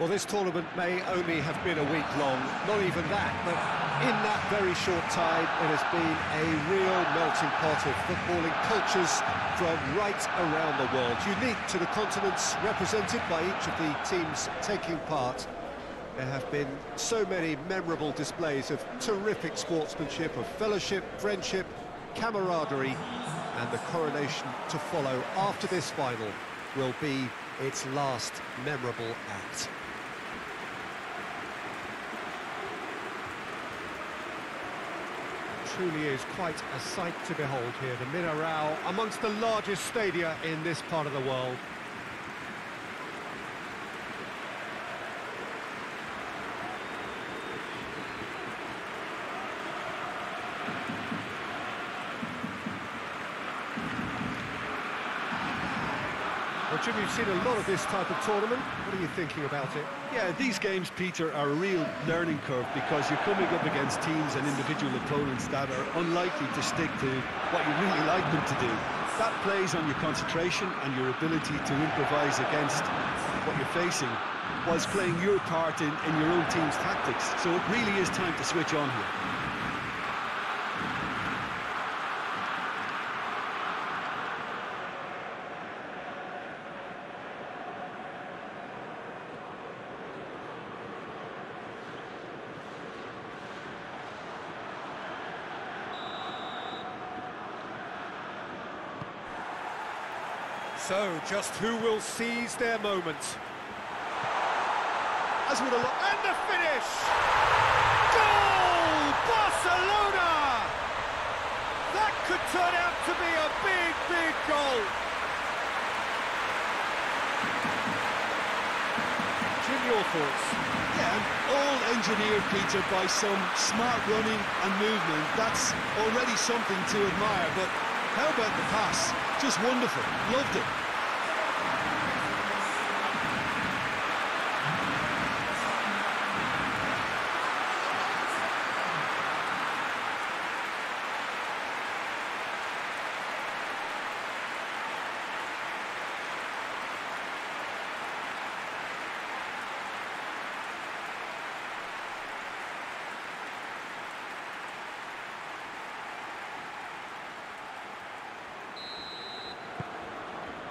Well, this tournament may only have been a week long, not even that, but in that very short time, it has been a real melting pot of footballing cultures from right around the world, unique to the continents represented by each of the teams taking part. There have been so many memorable displays of terrific sportsmanship, of fellowship, friendship, camaraderie, and the coronation to follow after this final will be its last memorable act. Truly is quite a sight to behold here, the Mineirão, amongst the largest stadia in this part of the world. Well, Jim, you've seen a lot of this type of tournament. What are you thinking about it? Yeah, these games, Peter, are a real learning curve because you're coming up against teams and individual opponents that are unlikely to stick to what you really like them to do. That plays on your concentration and your ability to improvise against what you're facing whilst playing your part in, in your own team's tactics. So it really is time to switch on here. So, just who will seize their moment? As with a lot... And the finish! Goal! Barcelona! That could turn out to be a big, big goal. Jim, your thoughts? Yeah, all engineered, Peter, by some smart running and movement. That's already something to admire, but how about the pass? Just wonderful. Loved it.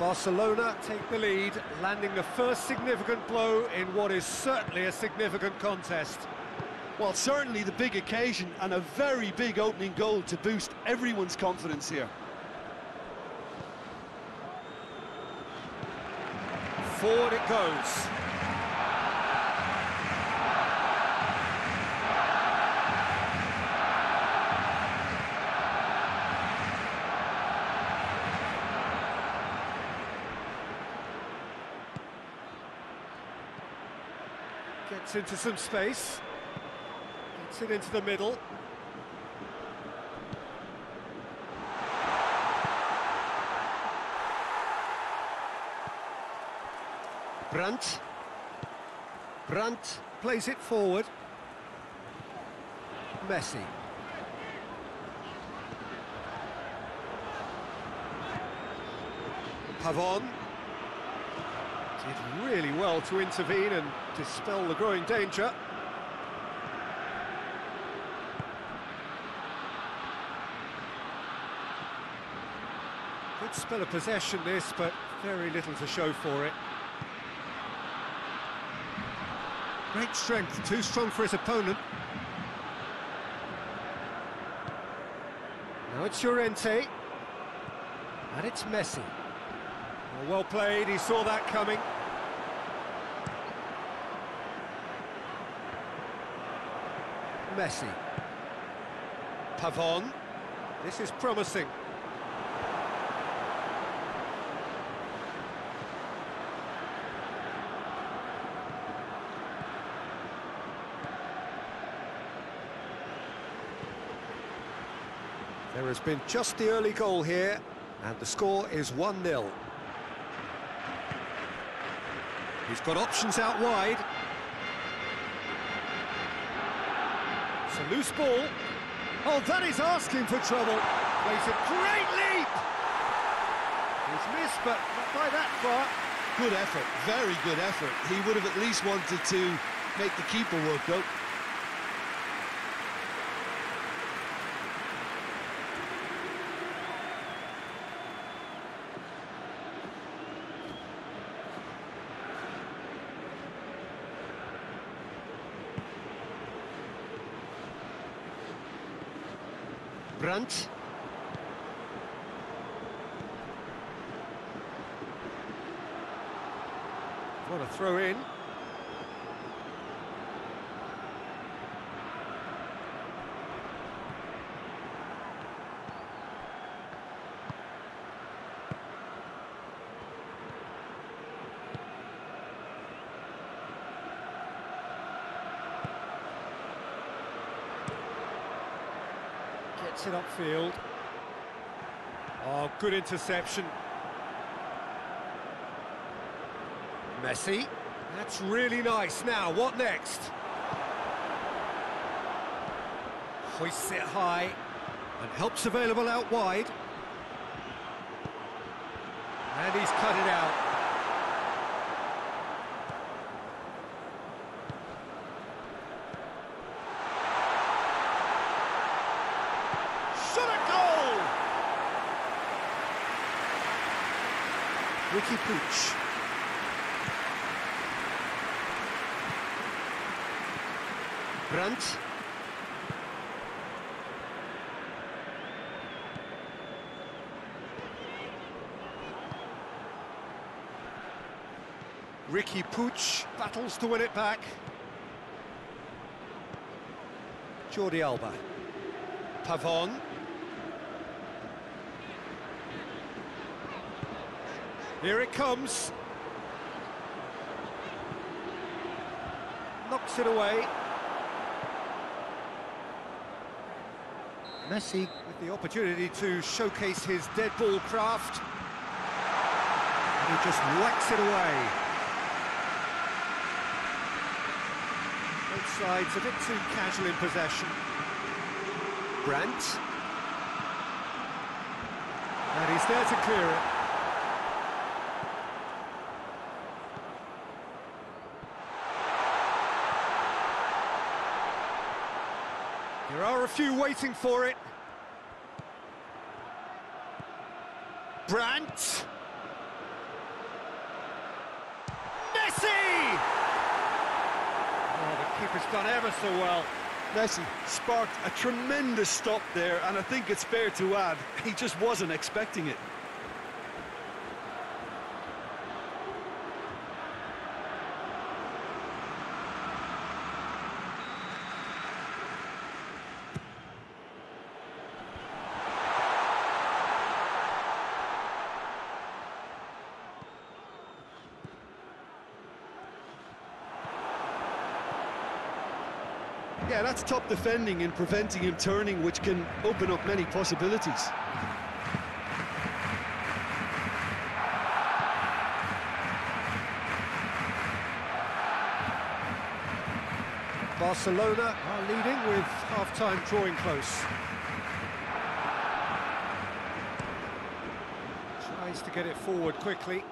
Barcelona take the lead, landing the first significant blow in what is certainly a significant contest. Well, certainly the big occasion and a very big opening goal to boost everyone's confidence here. Forward it goes. Gets into some space. Gets it into the middle. Brandt. Brandt plays it forward. Messi. Pavon. Did really well to intervene and dispel the growing danger. Good spell of possession this, but very little to show for it. Great strength, too strong for his opponent. Now it's Llorente. And it's Messi. Well, played, he saw that coming. Messi. Pavon. This is promising. There has been just the early goal here, and the score is 1-0. He's got options out wide. It's a loose ball. Oh, that is asking for trouble. Plays a great leap. He's missed, but not by that far. Good effort, very good effort. He would have at least wanted to make the keeper work, though. Brandt. What a throw in. Gets it upfield. Oh, good interception. Messi. That's really nice. Now, what next? Hoists it high. And helps available out wide. And he's cut it out. Shot a goal! Riqui Puig. Brandt. Riqui Puig battles to win it back. Jordi Alba. Pavon. Here it comes. Knocks it away. Messi with the opportunity to showcase his dead ball craft. And he just whacks it away. Both sides a bit too casual in possession. Brandt. And he's there to clear it. There are a few waiting for it. Brandt. Messi! Oh, the keeper's done ever so well. Messi sparked a tremendous stop there, and I think it's fair to add, he just wasn't expecting it. Yeah, that's top defending and preventing him turning, which can open up many possibilities. Barcelona are leading with half-time drawing close. Tries to get it forward quickly.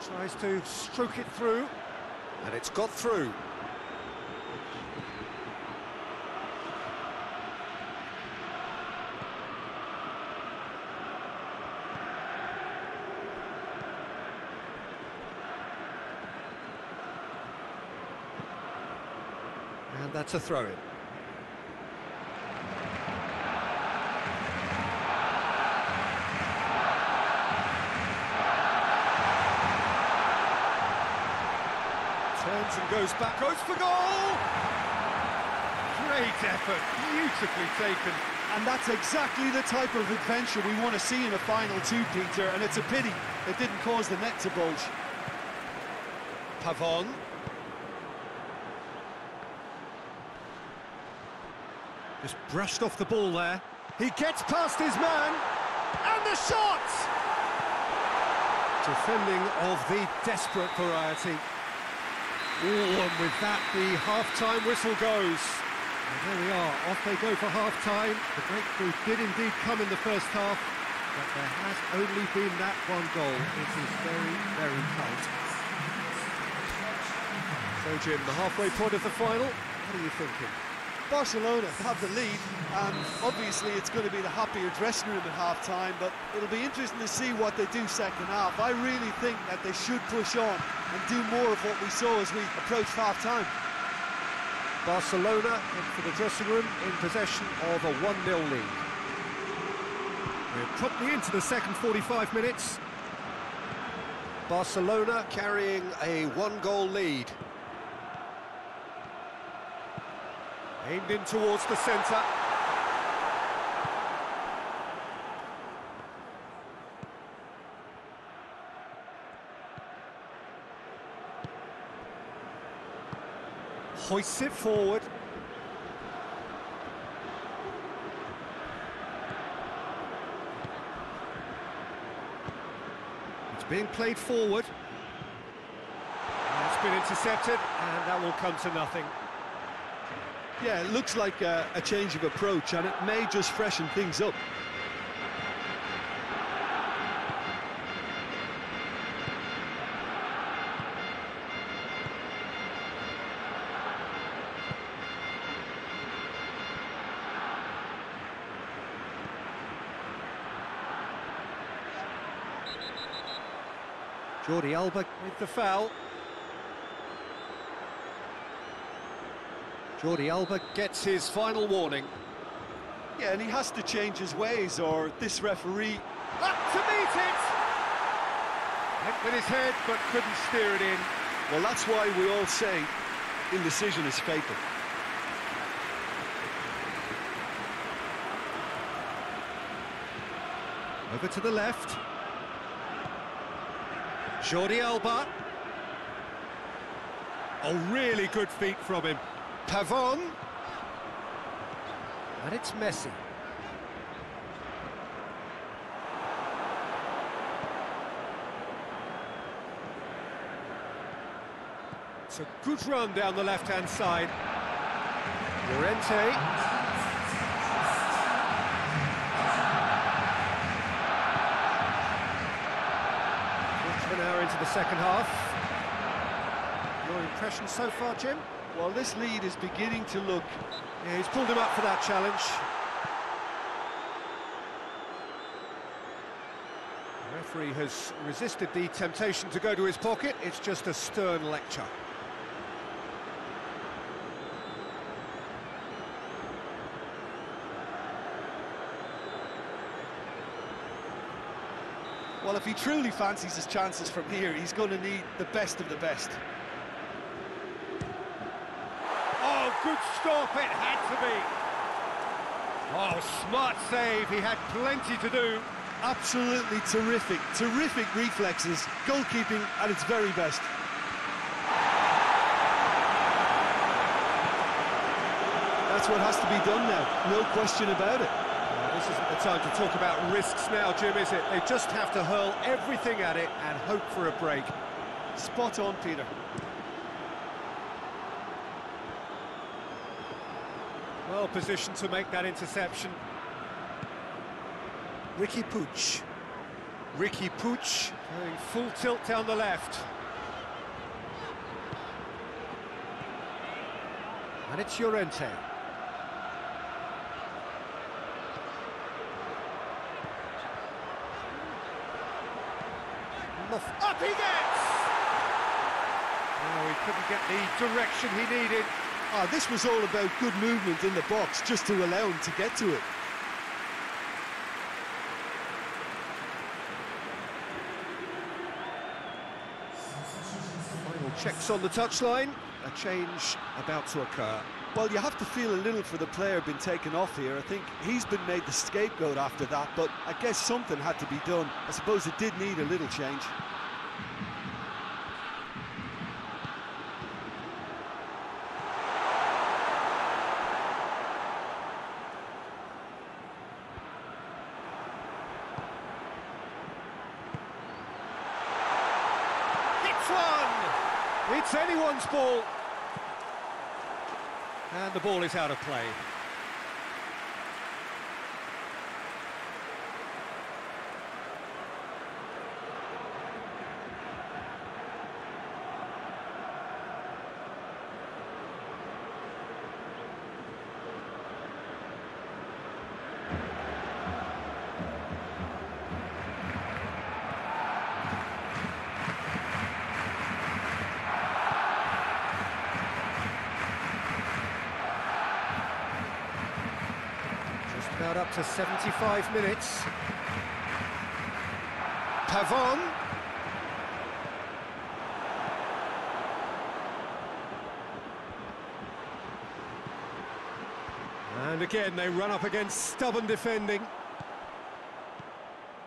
Tries to stroke it through, and it's got through. And that's a throw-in. Turns and goes back, goes for goal! Great effort, beautifully taken. And that's exactly the type of adventure we want to see in a final two, Peter, and it's a pity it didn't cause the net to bulge. Pavon. Just brushed off the ball there. He gets past his man, and the shot! Defending of the desperate variety. Oh, and with that, the half-time whistle goes. And there we are, off they go for half-time. The breakthrough did indeed come in the first half, but there has only been that one goal. It is very, very tight. So, Jim, the halfway point of the final, what are you thinking? Barcelona have the lead, and obviously it's going to be the happier dressing room at half-time, but it'll be interesting to see what they do second half. I really think that they should push on and do more of what we saw as we approached half-time. Barcelona into the dressing room in possession of a 1-0 lead. We're promptly into the second 45 minutes. Barcelona carrying a one-goal lead. Aimed in towards the centre. Hoists it forward. It's being played forward. And it's been intercepted, and that will come to nothing. Yeah, it looks like a, a change of approach, and it may just freshen things up. Jordi Alba with the foul. Jordi Alba gets his final warning. Yeah, and he has to change his ways, or this referee... Up to meet it! Went with his head, but couldn't steer it in. Well, that's why we all say indecision is fatal. Over to the left. Jordi Alba. A really good feet from him. Pavon. And it's Messi. It's a good run down the left-hand side. Llorente. Quarter of an hour into the second half. Your impression so far, Jim? Well, this lead is beginning to look... Yeah, he's pulled him up for that challenge. The referee has resisted the temptation to go to his pocket. It's just a stern lecture. Well, if he truly fancies his chances from here, he's going to need the best of the best. Oh, good stop, it had to be. Oh, smart save, he had plenty to do. Absolutely terrific, terrific reflexes, goalkeeping at its very best. That's what has to be done now, no question about it. Isn't the time to talk about risks now, Jim, is it? They just have to hurl everything at it and hope for a break. Spot on, Peter. Well positioned to make that interception. Riqui Puig. Riqui Puig going full tilt down the left. And it's Llorente. Lof- Up he gets! Oh, he couldn't get the direction he needed. Ah, this was all about good movement in the box, just to allow him to get to it. Final checks on the touchline. A change about to occur. Well, you have to feel a little for the player being taken off here. I think he's been made the scapegoat after that, but I guess something had to be done. I suppose it did need a little change. Hits one! It's anyone's ball. And the ball is out of play. Just about up to 75 minutes. Pavon. And again, they run up against stubborn defending.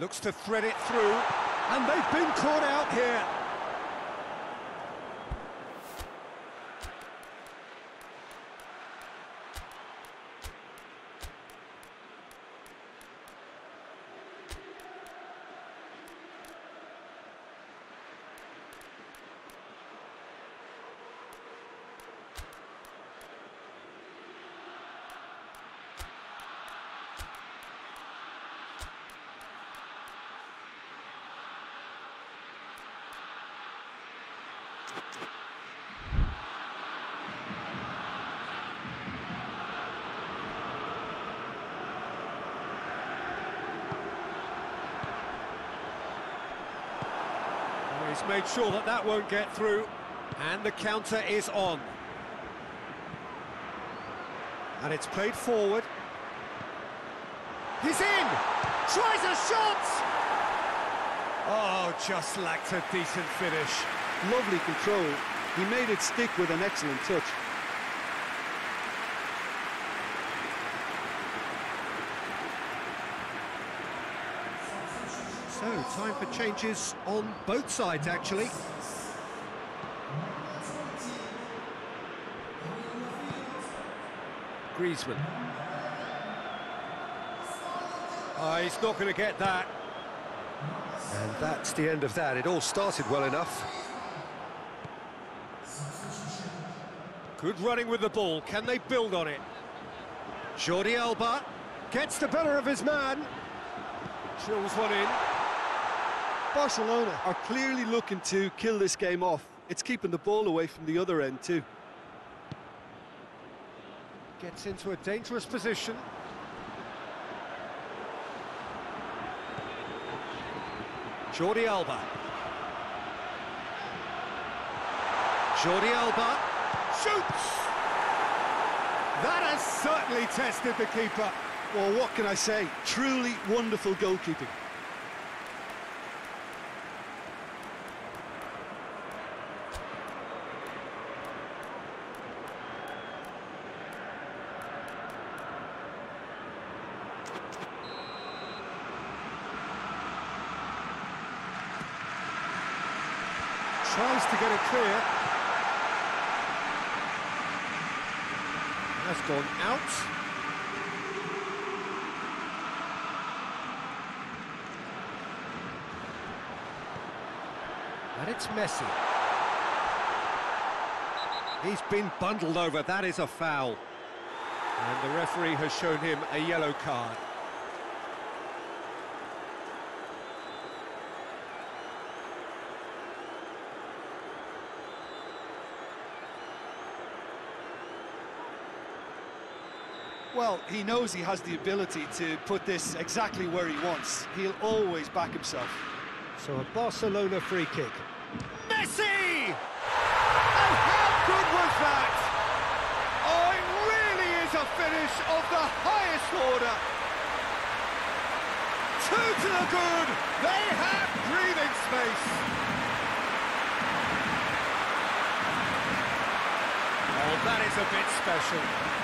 Looks to thread it through, and they've been caught out here. He's made sure that that won't get through, and the counter is on. And it's played forward. He's in! Tries a shot! Oh, just lacked a decent finish. Lovely control. He made it stick with an excellent touch. So, time for changes on both sides, actually. Griezmann. Oh, he's not going to get that. And that's the end of that. It all started well enough. Good running with the ball. Can they build on it? Jordi Alba gets the better of his man. Chills one in. Barcelona are clearly looking to kill this game off. It's keeping the ball away from the other end too. Gets into a dangerous position. Jordi Alba. Jordi Alba shoots! That has certainly tested the keeper. Well, what can I say? Truly wonderful goalkeeping. Tries to get it clear. Has gone out. And it's Messi. He's been bundled over, that is a foul. And the referee has shown him a yellow card. Well, he knows he has the ability to put this exactly where he wants. He'll always back himself. So a Barcelona free kick. Messi! And how good was that? Oh, it really is a finish of the highest order. Two to the good. They have breathing space. Oh, that is a bit special.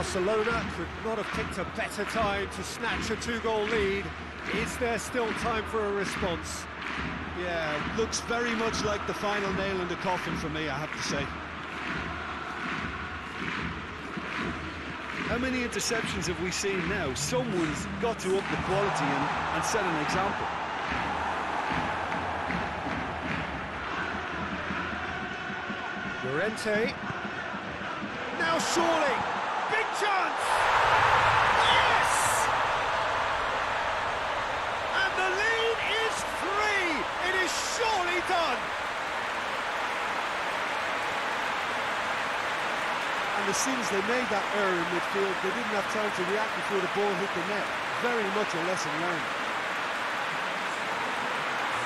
Barcelona could not have picked a better time to snatch a two-goal lead. Is there still time for a response? Yeah, looks very much like the final nail in the coffin for me, I have to say. How many interceptions have we seen now? Someone's got to up the quality and, and set an example. Llorente. Now surely, big chance! Yes! And the lead is three! It is surely done! And as soon as they made that error in midfield, they didn't have time to react before the ball hit the net. Very much a lesson learned.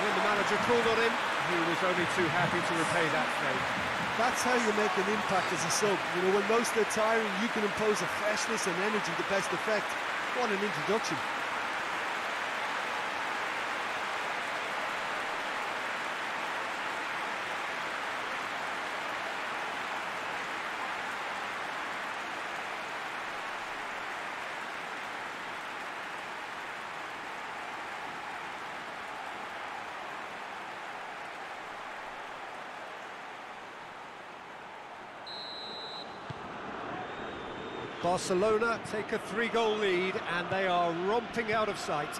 When the manager called on him, he was only too happy to repay that favour. That's how you make an impact as a sub. You know, when most are tiring, you can impose a freshness and energy to best effect. What an introduction. Barcelona take a three-goal lead and they are romping out of sight.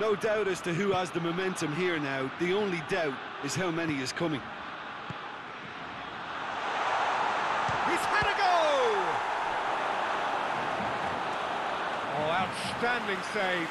No doubt as to who has the momentum here now. The only doubt is how many is coming. He's had a go! Oh, outstanding save.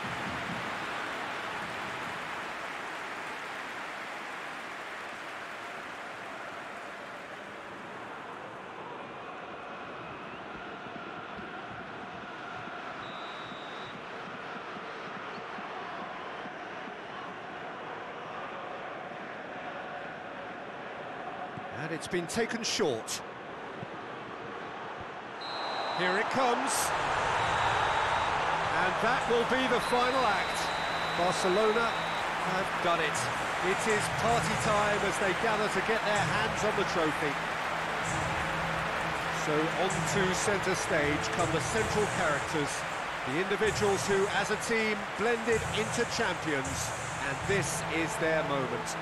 Been taken short. Here it comes. And that will be the final act. Barcelona have done it. It is party time as they gather to get their hands on the trophy. So on to centre stage come the central characters, the individuals who, as a team, blended into champions. And this is their moment.